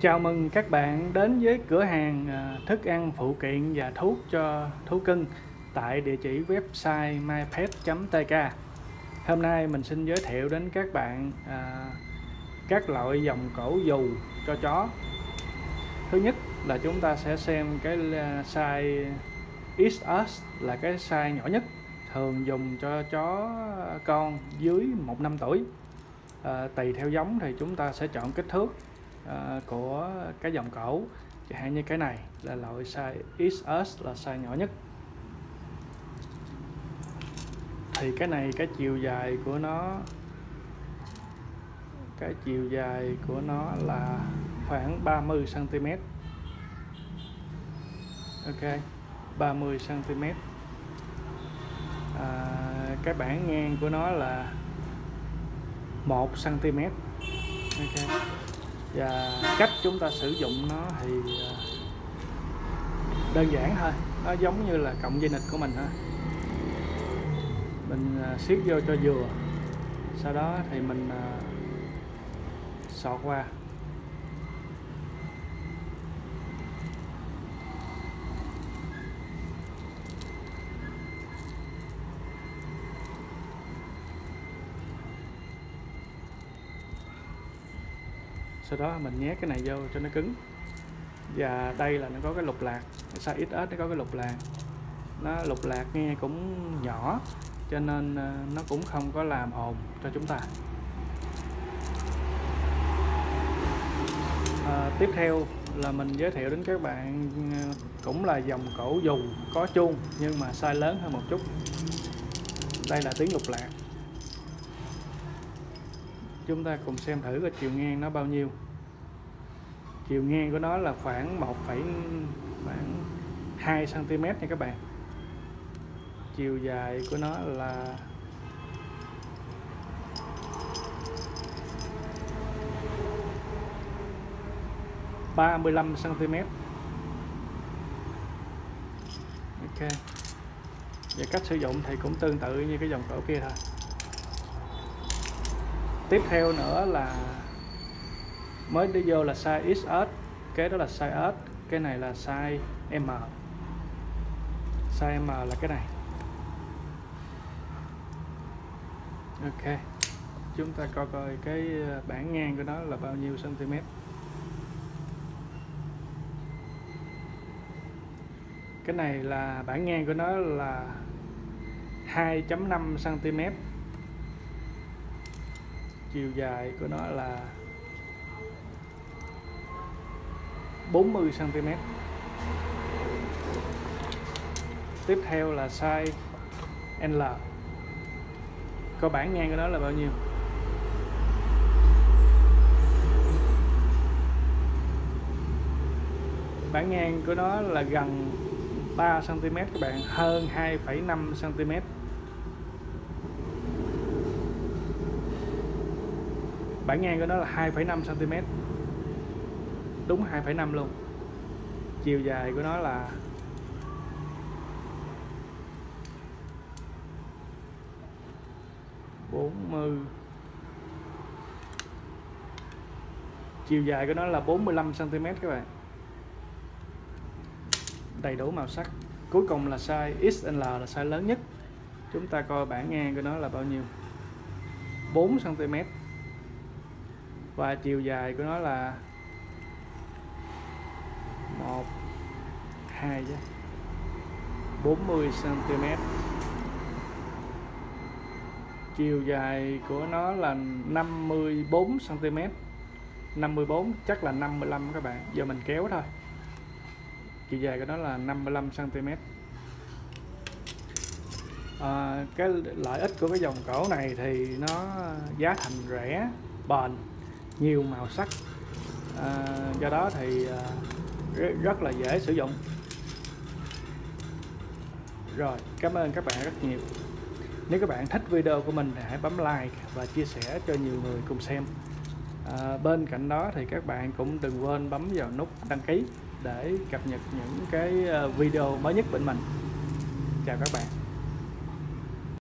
Chào mừng các bạn đến với cửa hàng à, thức ăn phụ kiện và thuốc cho thú cưng tại địa chỉ website mypet.tk Hôm nay mình xin giới thiệu đến các bạn à, các loại dòng cổ dù cho chó. Thứ nhất là chúng ta sẽ xem cái à, size XS là cái size nhỏ nhất thường dùng cho chó con dưới 1 năm tuổi. À, tùy theo giống thì chúng ta sẽ chọn kích thước. À, của cái dòng cẩu, chẳng hạn như cái này là loại size XS là size nhỏ nhất. Thì cái này cái chiều dài của nó cái chiều dài của nó là khoảng 30 cm ok 30 cm à, cái bản ngang của nó là 1 cm ok và cách chúng ta sử dụng nó thì à, đơn giản thôi. Nó giống như là cộng dây nịch của mình thôi. Mình à, siết vô cho vừa. Sau đó thì mình à, sọt qua. Sau đó mình nhét cái này vô cho nó cứng. Và đây là nó có cái lục lạc size XS nó có cái lục lạc. Nó lục lạc nghe cũng nhỏ cho nên ờ, nó cũng không có làm ồn cho chúng ta. À, tiếp theo là mình giới thiệu đến các bạn ờ, cũng là dòng cổ dù có chuông nhưng mà size lớn hơn một chút. Đây là tiếng lục lạc chúng ta cùng xem thử cái chiều ngang nó bao nhiêu. Chiều ngang của nó là khoảng 1, khoảng 2 cm nha các bạn. Chiều dài của nó là ba mươi lăm cm ok. Và cách sử dụng thì cũng tương tự như cái dòng cổ kia thôi tiếp theo nữa là mới đi vô là size XS cái đó là size S cái này là size M. Size M là cái này. Ok, chúng ta coi coi cái ờ, bản ngang của nó là bao nhiêu cm cái này là bản ngang của nó là 2.5 cm chiều dài của nó là 40 cm tiếp theo là size L. Có bản ngang của nó là bao nhiêu? Bản ngang của nó là gần 3 cm các bạn hơn 2,5 cm bản ngang của nó là 2,5 cm đúng 2,5 luôn. Chiều dài của nó là bốn mươi. Chiều dài của nó là 45 cm các bạn. Đầy đủ màu sắc. Cuối cùng là size XL là size lớn nhất. Chúng ta coi bản ngang của nó là bao nhiêu? 4 cm và chiều dài của nó là 1 2 chứ. 40 cm chiều dài của nó là 54 cm 54 chắc là 55 các bạn. Giờ mình kéo thôi. Chiều dài của nó là 55 cm à, cái lợi ích của cái dòng cổ này thì nó giá thành rẻ bền nhiều màu sắc. À, do đó thì à, rất là dễ sử dụng. Rồi cảm ơn các bạn rất nhiều. Nếu các bạn thích video của mình thì hãy bấm like và chia sẻ cho nhiều người cùng xem. À, bên cạnh đó thì các bạn cũng đừng quên bấm vào nút đăng ký để cập nhật những cái à, video mới nhất bên mình. Chào các bạn.